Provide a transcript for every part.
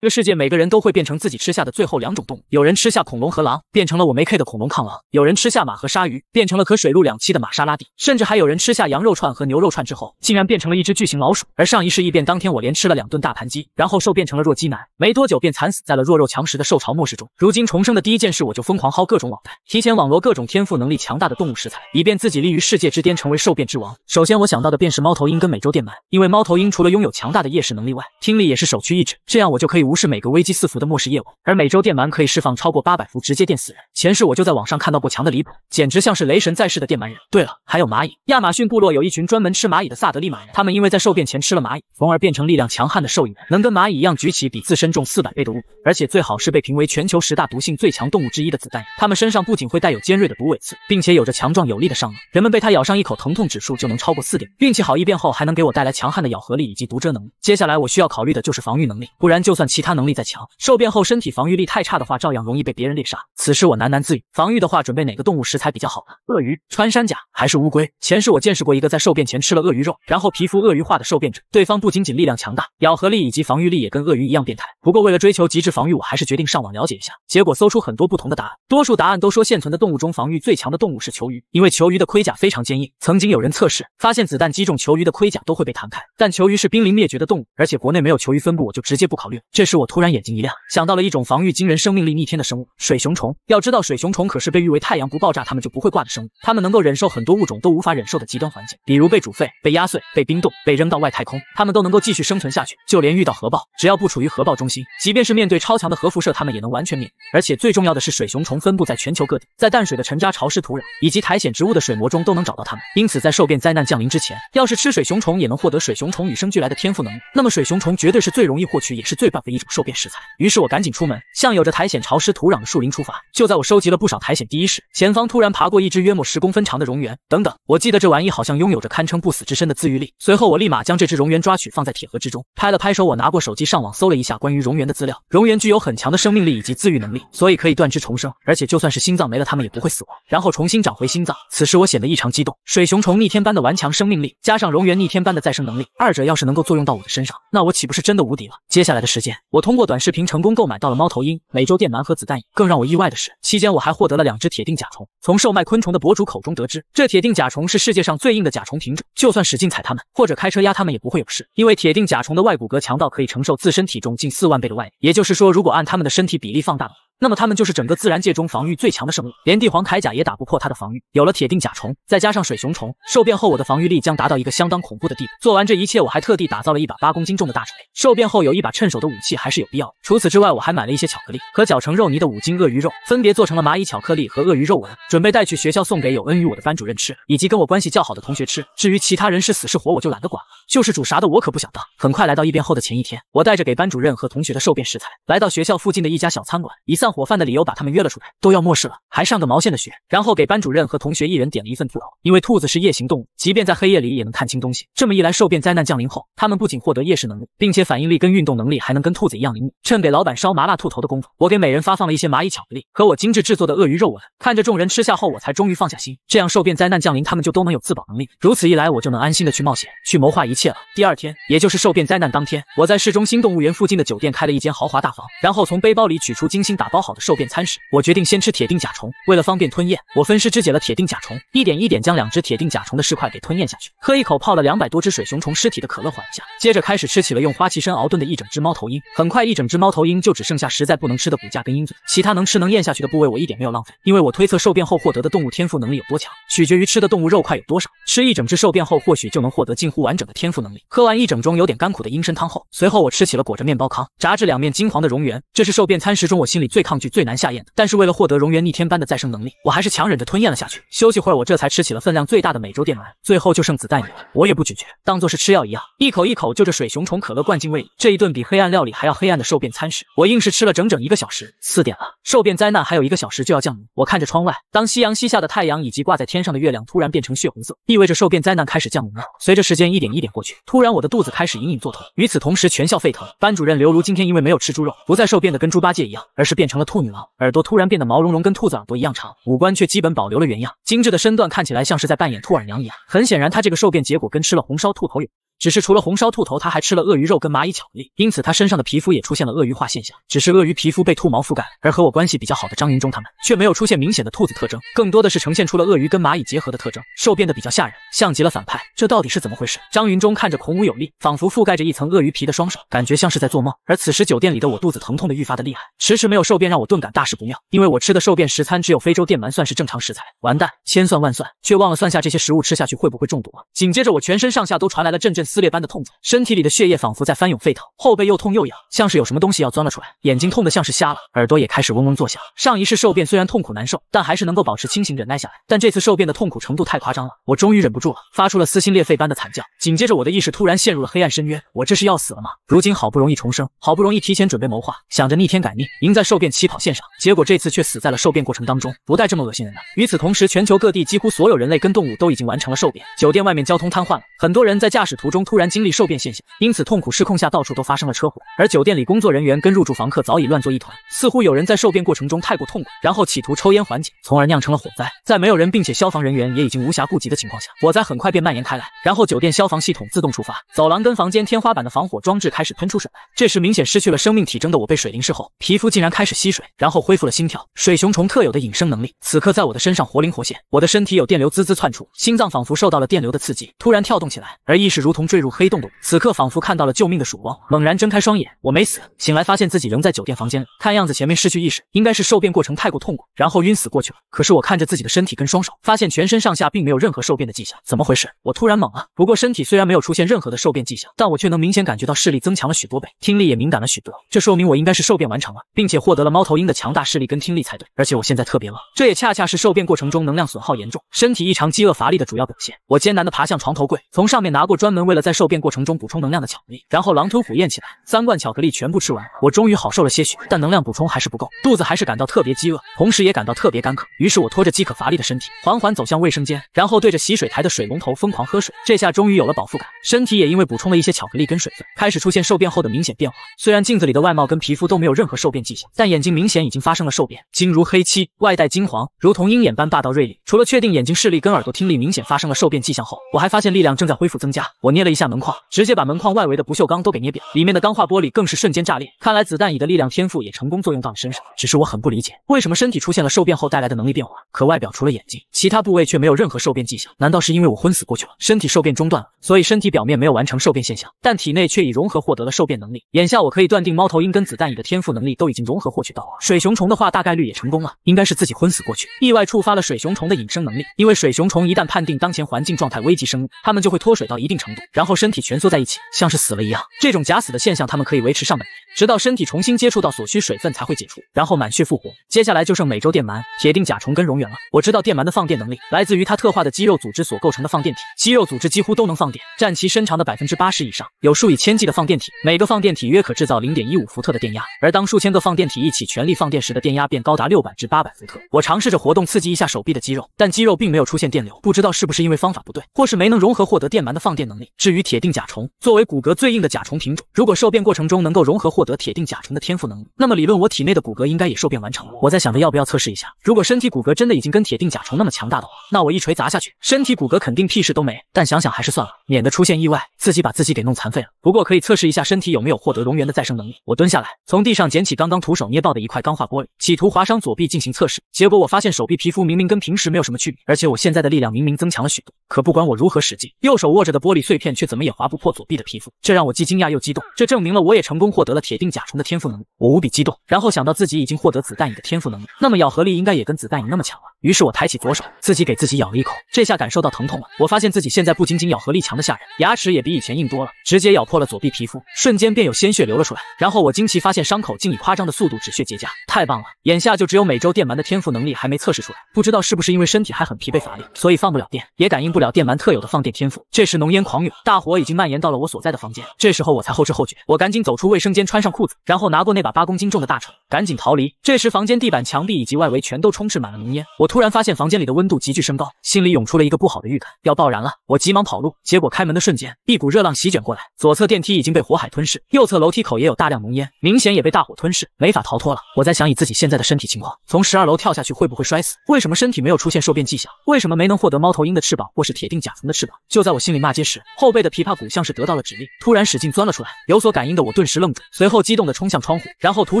这个世界每个人都会变成自己吃下的最后两种动物，有人吃下恐龙和狼，变成了我没 K 的恐龙抗狼；有人吃下马和鲨鱼，变成了可水陆两栖的玛莎拉蒂；甚至还有人吃下羊肉串和牛肉串之后，竟然变成了一只巨型老鼠。而上一世异变当天，我连吃了两顿大盘鸡，然后瘦变成了弱鸡男，没多久便惨死在了弱肉强食的兽潮末世中。如今重生的第一件事，我就疯狂薅各种网贷，提前网罗各种天赋能力强大的动物食材，以便自己立于世界之巅，成为兽变之王。首先我想到的便是猫头鹰跟美洲电鳗，因为猫头鹰除了拥有强大的夜视能力外，听力也是首屈一指，这样我就可以无视每个危机四。伏的末世夜晚，而美洲电鳗可以释放超过八百伏，直接电死人。前世我就在网上看到过强的离谱，简直像是雷神在世的电鳗人。对了，还有蚂蚁。亚马逊部落有一群专门吃蚂蚁的萨德利马人，他们因为在兽变前吃了蚂蚁，从而变成力量强悍的兽蚁，能跟蚂蚁一样举起比自身重四百倍的物，而且最好是被评为全球十大毒性最强动物之一的子弹蚁。它们身上不仅会带有尖锐的毒尾刺，并且有着强壮有力的上颚，人们被它咬上一口，疼痛指数就能超过四点。运气好一变后，还能给我带来强悍的咬合力以及毒蛰能力。接下来我需要考虑的就是防御能力，不然就算其他能力再强，受变后身体。防御力太差的话，照样容易被别人猎杀。此时我喃喃自语：防御的话，准备哪个动物食材比较好呢？鳄鱼、穿山甲还是乌龟？前世我见识过一个在受变前吃了鳄鱼肉，然后皮肤鳄鱼化的受变者。对方不仅仅力量强大，咬合力以及防御力也跟鳄鱼一样变态。不过为了追求极致防御，我还是决定上网了解一下。结果搜出很多不同的答案，多数答案都说现存的动物中防御最强的动物是球鱼，因为球鱼的盔甲非常坚硬。曾经有人测试，发现子弹击中球鱼的盔甲都会被弹开。但球鱼是濒临灭绝的动物，而且国内没有球鱼分布，我就直接不考虑了。这时我突然眼睛一亮，想到了一种防御惊人、生命。力逆天的生物水熊虫，要知道水熊虫可是被誉为太阳不爆炸它们就不会挂的生物。它们能够忍受很多物种都无法忍受的极端环境，比如被煮沸、被压碎、被冰冻、被扔到外太空，它们都能够继续生存下去。就连遇到核爆，只要不处于核爆中心，即便是面对超强的核辐射，它们也能完全免疫。而且最重要的是，水熊虫分布在全球各地，在淡水的沉渣、潮湿土壤以及苔藓植物的水膜中都能找到它们。因此，在受变灾难降临之前，要是吃水熊虫也能获得水熊虫与生俱来的天赋能力，那么水熊虫绝对是最容易获取也是最棒的一种兽变食材。于是我赶紧出门，向有着苔藓、潮湿土壤的树。林出发，就在我收集了不少苔藓第一时，前方突然爬过一只约莫十公分长的蝾螈。等等，我记得这玩意好像拥有着堪称不死之身的自愈力。随后我立马将这只蝾螈抓取，放在铁盒之中，拍了拍手。我拿过手机上网搜了一下关于蝾螈的资料，蝾螈具有很强的生命力以及自愈能力，所以可以断肢重生，而且就算是心脏没了，它们也不会死亡，然后重新长回心脏。此时我显得异常激动，水熊虫逆天般的顽强生命力，加上蝾螈逆天般的再生能力，二者要是能够作用到我的身上，那我岂不是真的无敌了？接下来的时间，我通过短视频成功购买到了猫头鹰、美洲电鳗和子弹蚁。更让我意外的是。期间我还获得了两只铁定甲虫，从售卖昆虫的博主口中得知，这铁定甲虫是世界上最硬的甲虫品种，就算使劲踩它们或者开车压它们也不会有事，因为铁定甲虫的外骨骼强到可以承受自身体重近四万倍的外力，也就是说，如果按它们的身体比例放大。那么它们就是整个自然界中防御最强的生物，连帝皇铠甲也打不破它的防御。有了铁锭甲虫，再加上水熊虫，兽变后我的防御力将达到一个相当恐怖的地步。做完这一切，我还特地打造了一把八公斤重的大锤。兽变后有一把趁手的武器还是有必要的。除此之外，我还买了一些巧克力和搅成肉泥的五斤鳄鱼肉，分别做成了蚂蚁巧克力和鳄鱼肉丸，准备带去学校送给有恩于我的班主任吃，以及跟我关系较好的同学吃。至于其他人是死是活，我就懒得管了。救世主啥的，我可不想当。很快来到异变后的前一天，我带着给班主任和同学的受变食材，来到学校附近的一家小餐馆，以散伙饭的理由把他们。约了出来，都要末世了，还上个毛线的学？然后给班主任和同学一人点了一份兔头，因为兔子是夜行动物，即便在黑夜里也能看清东西。这么一来，受变灾难降临后，他们不仅获得夜视能力，并且反应力跟运动能力还能跟兔子一样灵敏。趁给老板烧麻辣兔头的功夫，我给每人发放了一些蚂蚁巧克力和我精致制作的鳄鱼肉丸。看着众人吃下后，我才终于放下心。这样，受变灾难降临，他们就都能有自保能力。如此一来，我就能安心的去冒险，去谋划一切了。第二天，也就是受兽变灾难当天，我在市中心动物园附近的酒店开了一间豪华大房，然后从背包里取出精心打包好的兽变餐食。我决定先吃。铁定甲虫，为了方便吞咽，我分尸肢解了铁定甲虫，一点一点将两只铁定甲虫的尸块给吞咽下去。喝一口泡了两百多只水熊虫尸体的可乐缓一下，接着开始吃起了用花旗参熬炖的一整只猫头鹰。很快，一整只猫头鹰就只剩下实在不能吃的骨架跟鹰嘴，其他能吃能咽下去的部位我一点没有浪费，因为我推测兽变后获得的动物天赋能力有多强，取决于吃的动物肉块有多少。吃一整只兽变后，或许就能获得近乎完整的天赋能力。喝完一整盅有点干苦的鹰参汤后，随后我吃起了裹着面包糠、炸至两面金黄的蝾螈。这是兽变餐食中我心里最抗拒、最难下咽的，但是为了获得蝾螈逆天般的再生。能力，我还是强忍着吞咽了下去。休息会儿，我这才吃起了分量最大的美洲电鳗。最后就剩子弹蚁了，我也不咀嚼，当做是吃药一样，一口一口就着水熊虫可乐灌进胃里。这一顿比黑暗料理还要黑暗的兽变餐食，我硬是吃了整整一个小时。四点了，兽变灾难还有一个小时就要降临。我看着窗外，当夕阳西下的太阳以及挂在天上的月亮突然变成血红色，意味着兽变灾难开始降临了。随着时间一点一点过去，突然我的肚子开始隐隐隐作痛。与此同时，全校沸腾。班主任刘如今天因为没有吃猪肉，不再瘦变得跟猪八戒一样，而是变成了兔女郎，耳朵突然变得毛茸茸，跟兔子耳朵一样长，五官却基本保留了原样，精致的身段看起来像是在扮演兔耳娘一样。很显然，她这个瘦变结果跟吃了红烧兔头有。只是除了红烧兔头，他还吃了鳄鱼肉跟蚂蚁巧克力，因此他身上的皮肤也出现了鳄鱼化现象。只是鳄鱼皮肤被兔毛覆盖，而和我关系比较好的张云中他们却没有出现明显的兔子特征，更多的是呈现出了鳄鱼跟蚂蚁结合的特征，兽变得比较吓人，像极了反派。这到底是怎么回事？张云中看着孔武有力，仿佛覆盖着一层鳄鱼皮的双手，感觉像是在做梦。而此时酒店里的我肚子疼痛的愈发的厉害，迟迟没有兽变，让我顿感大事不妙，因为我吃的兽变食餐只有非洲电鳗算是正常食材，完蛋，千算万算，却忘了算下这些食物吃下去会不会中毒。紧接着我全身上下都传来了阵阵撕裂般的痛楚，身体里的血液仿佛在翻涌沸腾，后背又痛又痒，像是有什么东西要钻了出来，眼睛痛得像是瞎了，耳朵也开始嗡嗡作响。上一世受变虽然痛苦难受，但还是能够保持清醒忍耐下来，但这次受变的痛苦程度太夸张了，我终于忍不住了，发出了撕心裂肺般的惨叫。紧接着我的意识突然陷入了黑暗深渊，我这是要死了吗？如今好不容易重生，好不容易提前准备谋划，想着逆天改命，赢在受变起跑线上，结果这次却死在了受变过程当中，不带这么恶心人的。与此同时，全球各地几乎所有人类跟动物都已经完成了受变，酒店外面交通瘫痪了，很多人在驾驶途中突然经历受变现象，因此痛苦失控下到处都发生了车祸，而酒店里工作人员跟入住房客早已乱作一团，似乎有人在受变过程中太过痛苦，然后企图抽烟缓解，从而酿成了火灾。在没有人并且消防人员也已经无暇顾及的情况下，火灾很快便蔓延开来，然后酒店消防系统自动触发，走廊跟房间天花板的防火装置开始喷出水来。这时明显失去了生命体征的我被水淋湿后，皮肤竟然开始吸水，然后恢复了心跳。水熊虫特有的隐身能力，此刻在我的身上活灵活现，我的身体有电流滋滋窜出，心脏仿佛受到了电流的刺激，突然跳动起来，而意识如同坠入黑洞的我，此刻仿佛看到了救命的曙光，猛然睁开双眼，我没死，醒来发现自己仍在酒店房间里，看样子前面失去意识，应该是受变过程太过痛苦，然后晕死过去了。可是我看着自己的身体跟双手，发现全身上下并没有任何受变的迹象，怎么回事？我突然懵了。不过身体虽然没有出现任何的受变迹象，但我却能明显感觉到视力增强了许多倍，听力也敏感了许多，这说明我应该是受变完成了，并且获得了猫头鹰的强大视力跟听力才对。而且我现在特别饿，这也恰恰是受变过程中能量损耗严重、身体异常饥饿乏力的主要表现。我艰难地爬向床头柜，从上面拿过专门为了在受变过程中补充能量的巧克力，然后狼吞虎咽起来，三罐巧克力全部吃完，我终于好受了些许，但能量补充还是不够，肚子还是感到特别饥饿，同时也感到特别干渴。于是我拖着饥渴乏力的身体，缓缓走向卫生间，然后对着洗水台的水龙头疯狂喝水。这下终于有了饱腹感，身体也因为补充了一些巧克力跟水分，开始出现受变后的明显变化。虽然镜子里的外貌跟皮肤都没有任何受变迹象，但眼睛明显已经发生了受变，睛如黑漆，外带金黄，如同鹰眼般霸道锐利。除了确定眼睛视力跟耳朵听力明显发生了受变迹象后，我还发现力量正在恢复增加。我捏了一下门框，直接把门框外围的不锈钢都给捏扁，里面的钢化玻璃更是瞬间炸裂。看来子弹蚁的力量天赋也成功作用到了身上。只是我很不理解，为什么身体出现了受变后带来的能力变化，可外表除了眼睛，其他部位却没有任何受变迹象？难道是因为我昏死过去了，身体受变中断了，所以身体表面没有完成受变现象，但体内却已融合获得了受变能力？眼下我可以断定，猫头鹰跟子弹蚁的天赋能力都已经融合获取到了。水熊虫的话，大概率也成功了，应该是自己昏死过去，意外触发了水熊虫的隐身能力。因为水熊虫一旦判定当前环境状态危及生物，它们就会脱水到一定程度，然后身体蜷缩在一起，像是死了一样。这种假死的现象，他们可以维持上百年，直到身体重新接触到所需水分才会解除，然后满血复活。接下来就剩美洲电鳗、铁定甲虫跟蝾螈了。我知道电鳗的放电能力来自于它特化的肌肉组织所构成的放电体，肌肉组织几乎都能放电，占其身长的百分之八十以上。有数以千计的放电体，每个放电体约可制造零点一五伏特的电压，而当数千个放电体一起全力放电时的电压便高达六百至八百伏特。我尝试着活动刺激一下手臂的肌肉，但肌肉并没有出现电流，不知道是不是因为方法不对，或是没能融合获得电鳗的放电能力。至于铁定甲虫，作为骨骼最硬的甲虫品种，如果受变过程中能够融合获得铁定甲虫的天赋能力，那么理论我体内的骨骼应该也受变完成了。我在想着要不要测试一下，如果身体骨骼真的已经跟铁定甲虫那么强大的话，那我一锤砸下去，身体骨骼肯定屁事都没。但想想还是算了，免得出现意外，自己把自己给弄残废了。不过可以测试一下身体有没有获得蝾螈的再生能力。我蹲下来，从地上捡起刚刚徒手捏爆的一块钢化玻璃，企图划伤左臂进行测试。结果我发现手臂皮肤明明跟平时没有什么区别，而且我现在的力量明明增强了许多。可不管我如何使劲，右手握着的玻璃碎片却怎么也划不破左臂的皮肤，这让我既惊讶又激动。这证明了我也成功获得了铁定甲虫的天赋能力，我无比激动。然后想到自己已经获得子弹蚁的天赋能力，那么咬合力应该也跟子弹蚁那么强了。于是我抬起左手，自己给自己咬了一口，这下感受到疼痛了。我发现自己现在不仅仅咬合力强的吓人，牙齿也比以前硬多了，直接咬破了左臂皮肤，瞬间便有鲜血流了出来。然后我惊奇发现伤口竟以夸张的速度止血结痂，太棒了！眼下就只有美洲电鳗的天赋能力还没测试出来，不知道是不是因为身体还很疲惫乏力，所以放不了电，也感应不了电鳗特有的放电天赋。这时浓烟狂涌，大火已经蔓延到了我所在的房间。这时候我才后知后觉，我赶紧走出卫生间，穿上裤子，然后拿过那把八公斤重的大锤，赶紧逃离。这时房间地板、墙壁以及外围全都充斥满了浓烟。我突然发现房间里的温度急剧升高，心里涌出了一个不好的预感，要爆燃了。我急忙跑路，结果开门的瞬间，一股热浪席卷过来。左侧电梯已经被火海吞噬，右侧楼梯口也有大量浓烟，明显也被大火吞噬，没法逃脱了。我在想以自己现在的身体情况，从十二楼跳下去会不会摔死？为什么身体没有出现受变迹象？为什么没能获得猫头鹰的翅膀或是铁定甲虫的翅膀？就在我心里骂街时，后后背的琵琶骨像是得到了指令，突然使劲钻了出来。有所感应的我顿时愣住，随后激动的冲向窗户，然后徒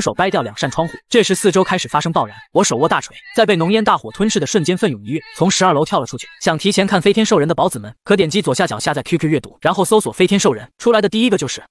手掰掉两扇窗户。这时四周开始发生爆燃，我手握大锤，在被浓烟大火吞噬的瞬间奋勇一跃，从十二楼跳了出去。想提前看飞天兽人的宝子们，可点击左下角下载 QQ 阅读，然后搜索飞天兽人，出来的第一个就是。